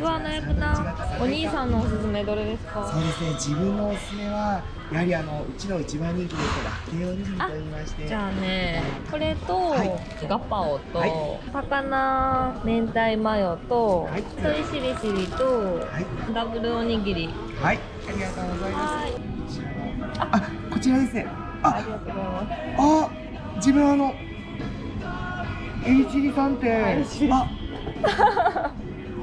お兄さんのおすすめどれですか？そうですね。自分のおすすめはやはりあのうちの一番人気ですラテおにぎりと言いまして。じゃあねこれと、はい。ガパオと、はい。高菜明太マヨと、はい。鶏しりしりと、はい。ダブルおにぎり。はい。ありがとうございます。あこちらですね。あ。ありがとうございます。あ自分あのエビチリさんって。あ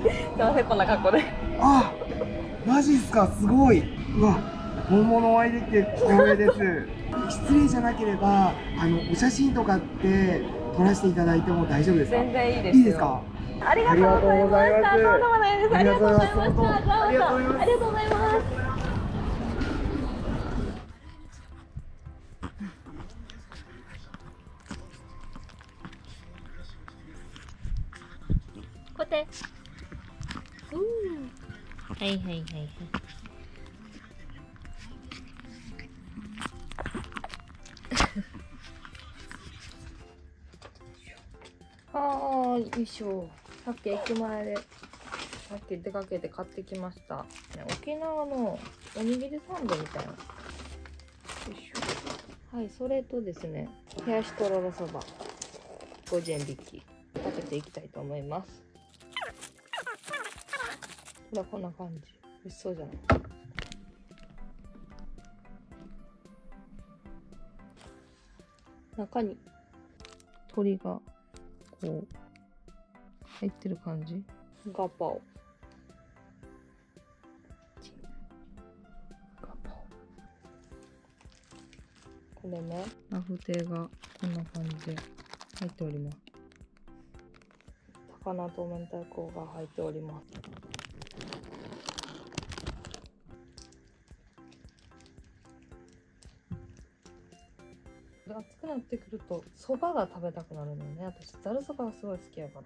すいませんこんな格好で。あマジっすか？すごい。うわ本物お会いできて光栄です。失礼じゃなければあのお写真とかって撮らせていただいても大丈夫ですか？全然いいですよ。いいですか？ありがとうございました。ありがとうございます。とんでもないですありがとうございました。ありがとうございますありがとうございます。ありがとうございますこうやってうーはいはいはい。はいはーいよいしょ。さっき駅前でさっき出かけて買ってきました、ね沖縄のおにぎりサンドみたいな。よいしょ。はいそれとですね冷やしとろろそば。50円引き食べていきたいと思います。ほらこんな感じ。美味しそうじゃない。中に鶏がこう入ってる感じ。ガパオ。ガパオ。これね。ラフテーがこんな感じで入っております。高菜と明太子が入っておりますくなってくるとそばが食べたくなるのよね。私ざるそばがすごい好きやから。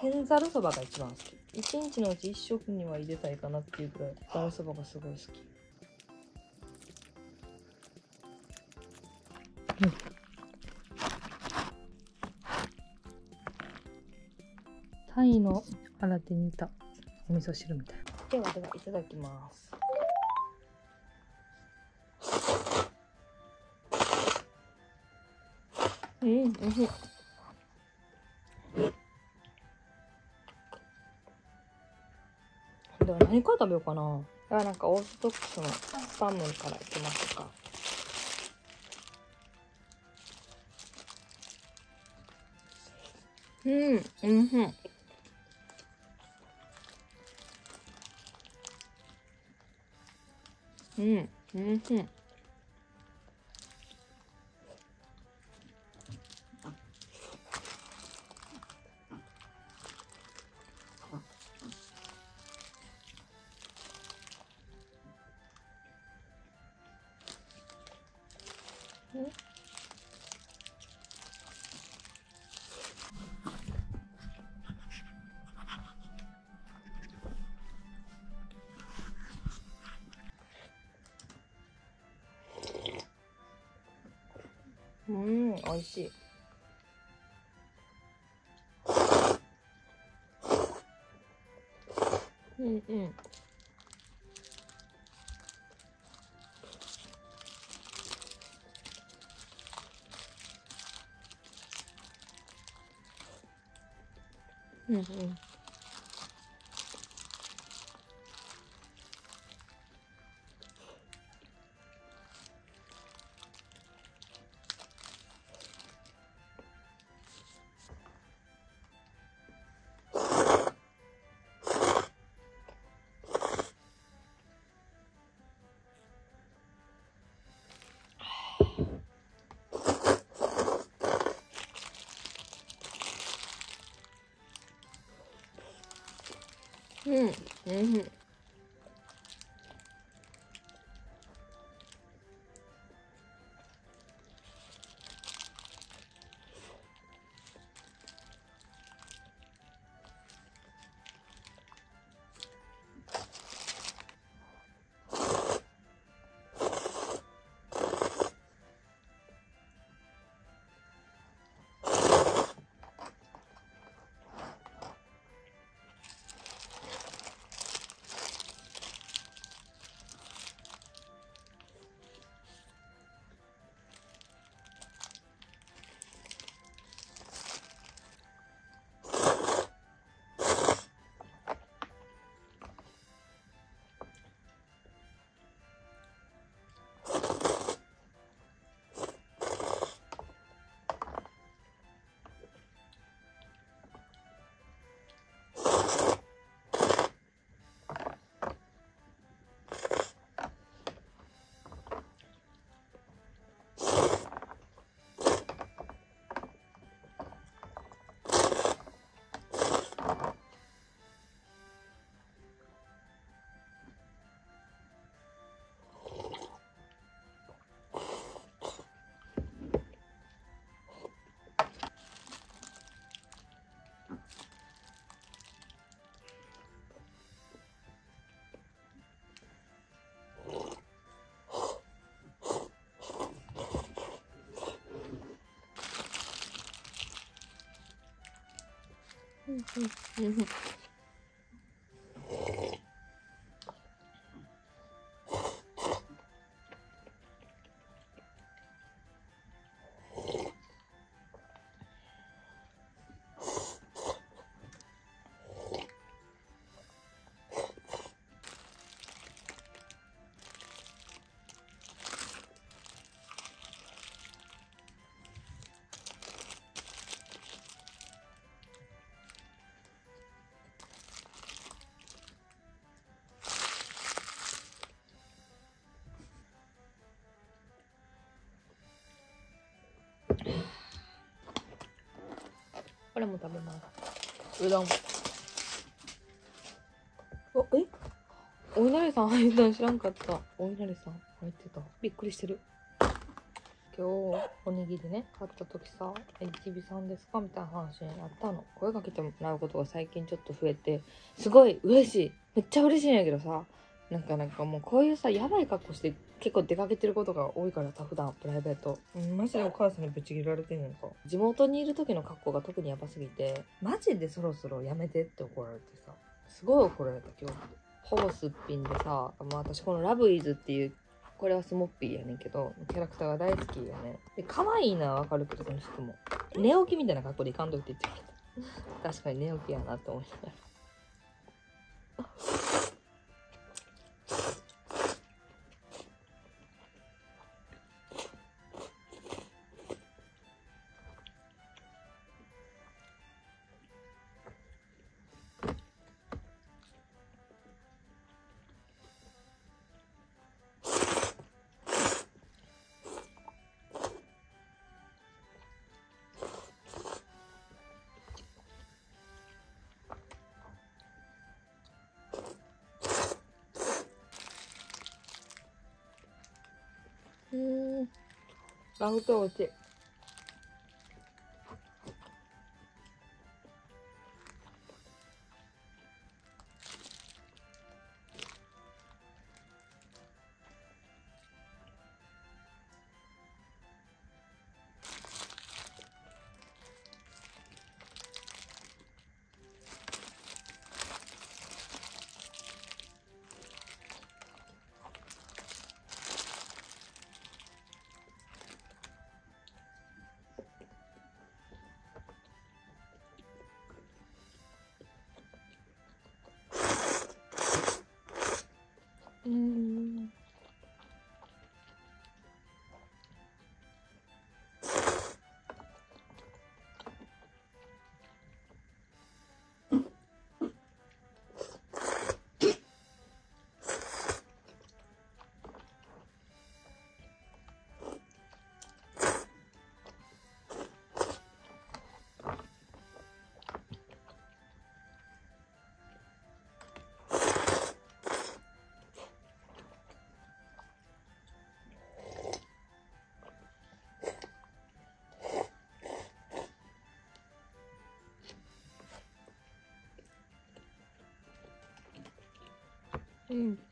天ざるそばが一番好き。一日のうち一食には入れたいかなっていうくらいざるそばがすごい好き。タイの新手にいたお味噌汁みたいな。ではではいただきます。うんおいしいでは何から食べようかなではなんかオーソドックスのスパムからいきますかうん、うん。うん、うんふん。うん、美味しい。うんうん。ううん。うん、うん。うれも食べます。うどん。おえ？お稲荷さん入ったの知らんかった。お稲荷さん入ってた。びっくりしてる。今日おにぎりね買った時さ「HB さんですか?」みたいな話になったの。声かけてもらうことが最近ちょっと増えてすごい嬉しい。めっちゃ嬉しいんやけどさなんかなんかもうこういうさやばい格好して結構出かけてることが多いからさ普段プライベート、うん、マジでお母さんにぶち切られてんねんか。地元にいる時の格好が特にやばすぎて。マジでそろそろやめてって怒られて。さすごい怒られた今日ほぼすっぴんでさ、まあ、私このラブイズっていうこれはスモッピーやねんけどキャラクターが大好きやねで可愛いのはわかるけどその服も。寝起きみたいな格好でいかんといてって言われた。確かに寝起きやなって思いながらラフト落ち。う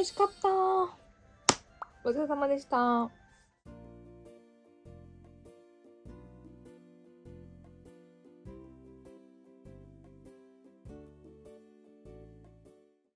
美味しかったお疲れ様でした。